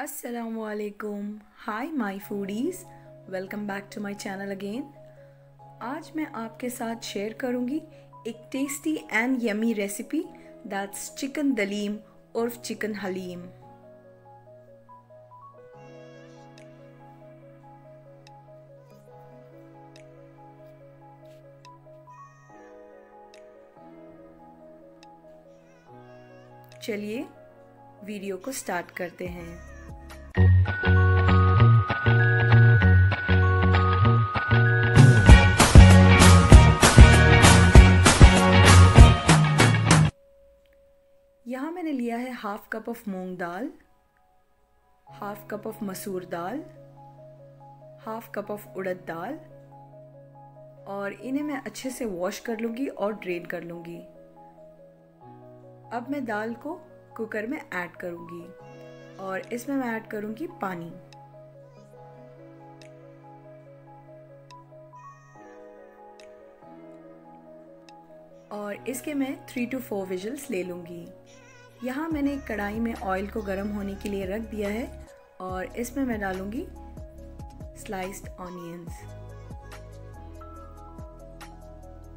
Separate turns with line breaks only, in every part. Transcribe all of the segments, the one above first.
असलकुम hi my foodies welcome back to my channel again आज मैं आपके साथ शेयर करूँगी एक tasty and yummy recipe that's chicken daleem उर्फ़ chicken haleem चलिए वीडियो को स्टार्ट करते हैं। मैंने लिया है हाफ़ कप ऑफ़ मूंग दाल, हाफ़ कप ऑफ़ मसूर दाल, हाफ़ कप ऑफ़ उड़द दाल और इन्हें मैं अच्छे से वॉश कर लूँगी और ड्रेन कर लूँगी। अब मैं दाल को कुकर में ऐड करूँगी और इसमें मैं ऐड करूँगी पानी। और इसके मैं थ्री टू फोर विजल्स ले लूँगी। यहाँ मैंने कढ़ाई में ऑयल को गर्म होने के लिए रख दिया है और इसमें मैं डालूँगी स्लाइस्ड ऑनियंस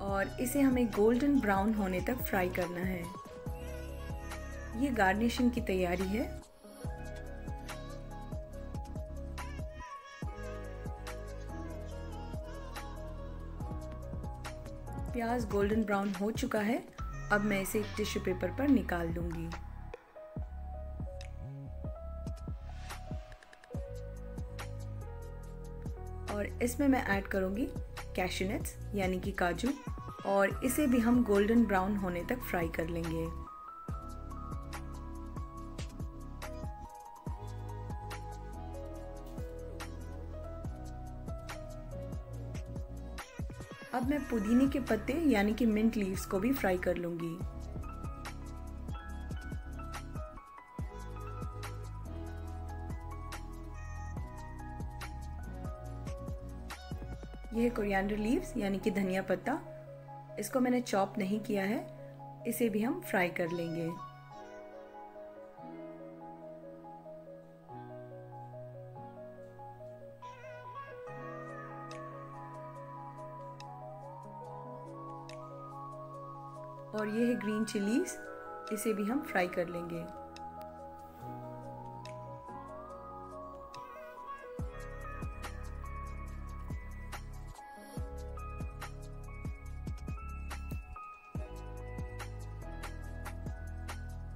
और इसे हमें गोल्डन ब्राउन होने तक फ्राई करना है। ये गार्निशिंग की तैयारी है। प्याज गोल्डन ब्राउन हो चुका है। अब मैं इसे एक टिश्यू पेपर पर निकाल लूँगी। और इसमें मैं ऐड करूँगी कैशनट्स यानी कि काजू, और इसे भी हम गोल्डन ब्राउन होने तक फ्राई कर लेंगे। अब मैं पुदीने के पत्ते, यानी कि मिंट लीव्स को भी फ्राई कर लूँगी। यह कोरिएंडर लीव्स यानी कि धनिया पत्ता। इसको मैंने चॉप नहीं किया है। इसे भी हम फ्राई कर लेंगे। और ये है ग्रीन चिलीज इसे भी हम फ्राई कर लेंगे।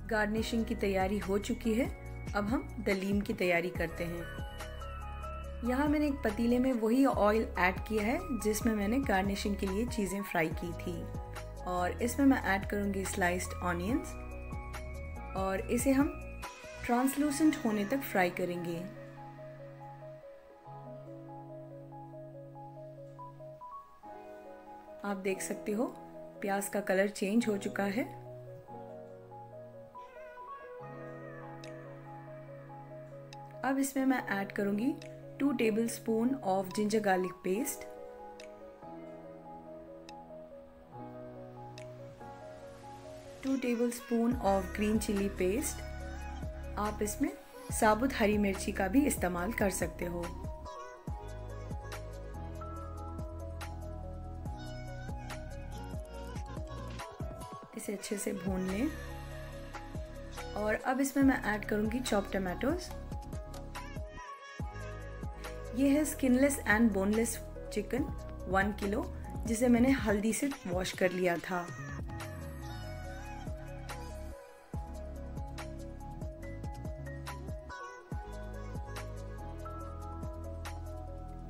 गार्निशिंग की तैयारी हो चुकी है। अब हम दलीम की तैयारी करते हैं। यहाँ मैंने एक पतीले में वही ऑयल ऐड किया है, जिसमें मैंने गार्निशिंग के लिए चीज़ें फ्राई की थी। और इसमें मैं ऐड करूँगी स्लाइस्ड ऑनियंस और इसे हम ट्रांसलूसेंट होने तक फ्राई करेंगे। आप देख सकते हो, प्याज का कलर चेंज हो चुका है। अब इसमें मैं ऐड करूँगी two tablespoon of ginger garlic paste two tablespoon of green chilli paste. आप इसमें साबुत हरी मिर्ची का भी इस्तेमाल कर सकते हो। इसे अच्छे से भून लें। और अब इसमें मैं ऐड करूँगी चॉप टमाटोज ये है skinless and boneless chicken one kilo जिसे मैंने हल्दी से वॉश कर लिया था।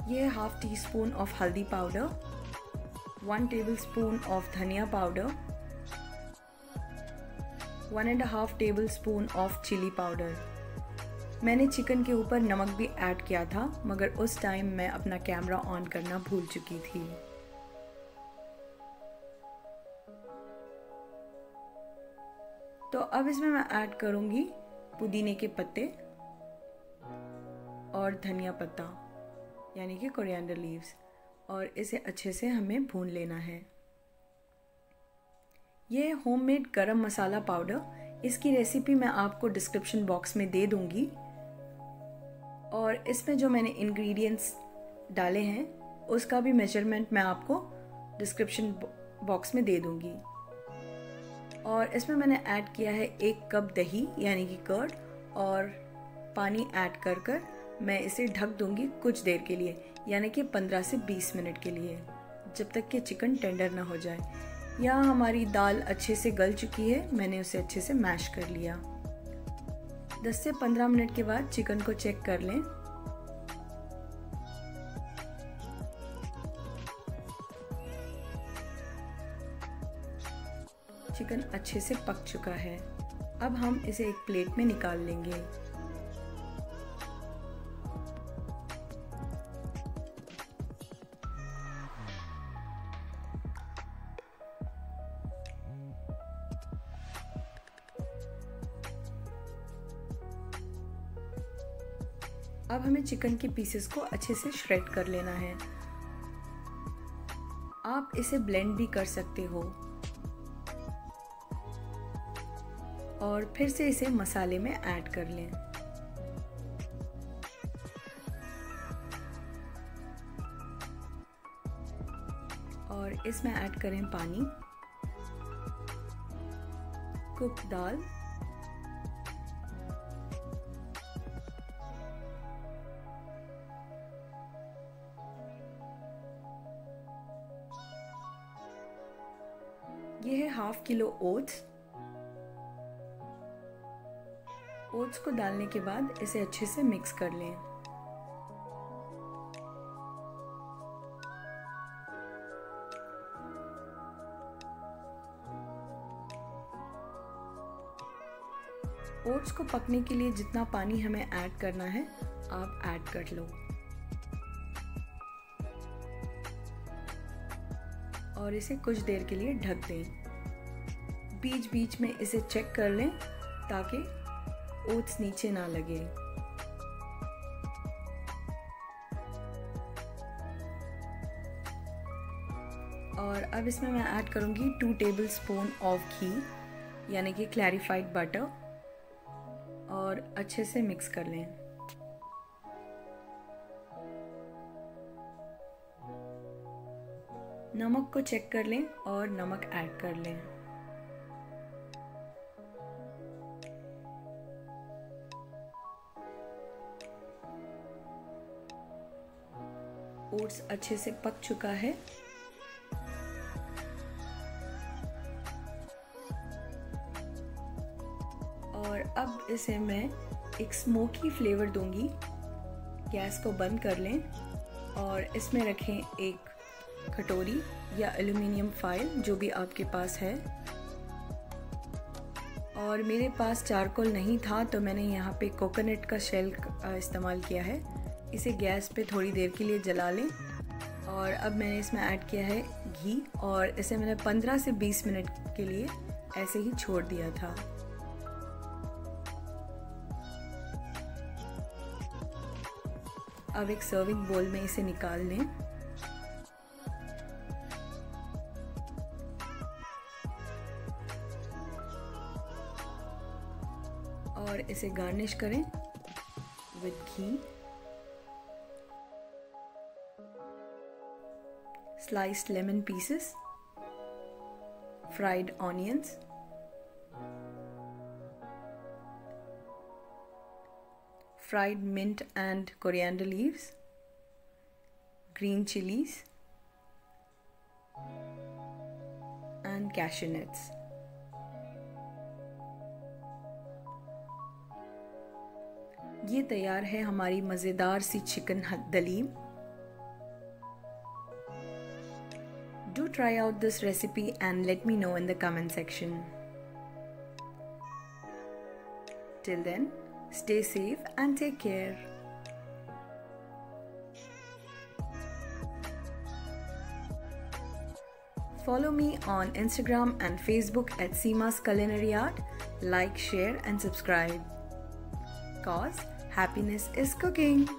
ये हाफ़ टी स्पून ऑफ़ हल्दी powder one tablespoon of धनिया powder one and half tablespoon of chilli powder मैंने चिकन के ऊपर नमक भी ऐड किया था, मगर उस टाइम मैं अपना कैमरा ऑन करना भूल चुकी थी। तो अब इसमें मैं ऐड करूँगी पुदीने के पत्ते और धनिया पत्ता। यानी कि कोरिएंडर लीव्स और इसे अच्छे से हमें भून लेना है। ये होममेड गरम मसाला पाउडर इसकी रेसिपी मैं आपको डिस्क्रिप्शन बॉक्स में दे दूँगी। और इसमें जो मैंने इंग्रेडिएंट्स डाले हैं, उसका भी मेज़रमेंट मैं आपको डिस्क्रिप्शन बॉक्स में दे दूँगी। और इसमें मैंने ऐड किया है एक कप दही, यानी कि कर्ड और पानी ऐड कर कर मैं इसे ढक दूँगी कुछ देर के लिए, यानी कि 15 से 20 मिनट के लिए, जब तक कि चिकन टेंडर ना हो जाए। यहाँ हमारी दाल अच्छे से गल चुकी है, मैंने उसे अच्छे से मैश कर लिया। 10 से 15 मिनट के बाद चिकन को चेक कर लें। चिकन अच्छे से पक चुका है। अब हम इसे एक प्लेट में निकाल लेंगे। अब हमें चिकन के पीसेस को अच्छे से श्रेड कर लेना है। आप इसे ब्लेंड भी कर सकते हो। और फिर से इसे मसाले में ऐड कर लें। और इसमें ऐड करें पानी। कुक दाल। Kilo oats. ओट्स को डालने के बाद इसे अच्छे से मिक्स कर लें। ओट्स को पकने के लिए जितना पानी हमें ऐड करना है, आप ऐड कर लो। और इसे कुछ देर के लिए ढक दें। बीच बीच में इसे चेक कर लें ताकि ओट्स नीचे ना लगे। और अब इसमें मैं ऐड करूँगी टू टेबल स्पून ऑफ़ घी यानी कि क्लैरिफाइड बटर और अच्छे से मिक्स कर लें। नमक को चेक कर लें और नमक ऐड कर लें। ओट्स अच्छे से पक चुका है। और अब इसे मैं एक स्मोकी फ्लेवर दूँगी। गैस को बंद कर लें और इसमें रखें एक कटोरी या एल्यूमिनियम फ़ाइल जो भी आपके पास है। और मेरे पास चारकोल नहीं था तो मैंने यहाँ पे कोकोनट का शेल इस्तेमाल किया है। इसे गैस पे थोड़ी देर के लिए जला लें। और अब मैंने इसमें ऐड किया है घी और इसे मैंने 15 से 20 मिनट के लिए ऐसे ही छोड़ दिया था। अब एक सर्विंग बोल में इसे निकाल लें। और इसे गार्निश करें with ghee. Sliced lemon pieces, fried onions, fried mint and coriander leaves, green chilies, and cashew nuts. ये तैयार है हमारी मज़ेदार सी chicken daleem try out this recipe and let me know in the comment section. Till then, stay safe and take care. Follow me on Instagram and Facebook at Seema's Culinary Art. Like, share, and subscribe. Cause happiness is cooking.